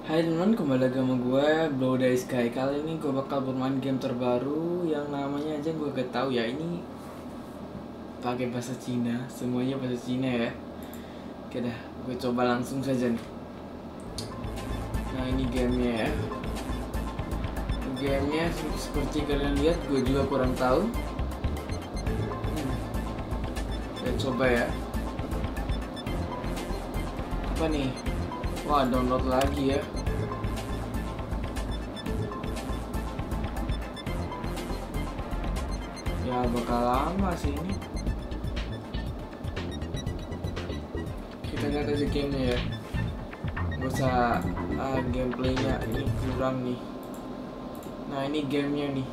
Hai teman, kembali lagi sama gue Blow Day Sky. Kali ini gue bakal bermain game terbaru Yang namanya aja gue gak tahu ya. Ini pakai bahasa Cina Semuanya bahasa Cina ya. Oke dah, gue coba langsung saja nih. Nah ini gamenya ya. Gamenya seperti kalian lihat gue juga kurang tahu. Hmm. Kita coba ya. Apa nih? Wah download lagi ya. Ya bakal lama sih ini. Kita lihat aja gamenya ya. Gak usah ah, gameplaynya ini kurang nih. Nah ini gamenya nih.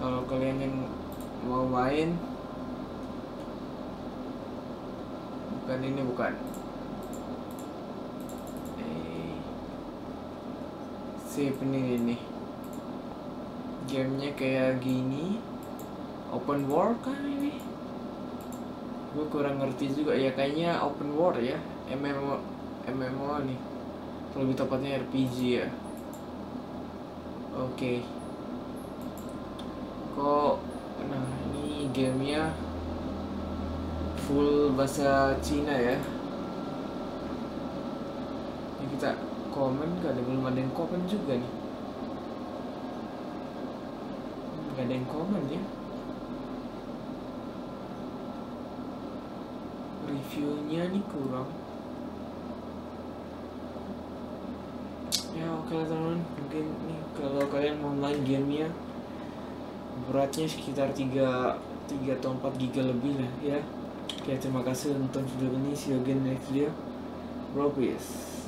Kalau kalian yang mau main Bukan ini bukan Save ini. Gamenya kayak gini. Open world kan ini? Gue kurang ngerti juga. Ya Kayaknya open world ya. MMO MMO nih. Lebih tepatnya RPG ya. Oke. Kok Nah ini gamenya Full bahasa Cina ya. Ini kita komen gak ada? Belum ada yang komen juga nih. Gak ada yang komen ya. Reviewnya nih kurang. Ya oke lah teman mungkin nih kalau kalian mau main gamenya beratnya sekitar 3 3 atau 4 giga lebih lah ya. Oke terima kasih untuk video ini. See you again next video. Peace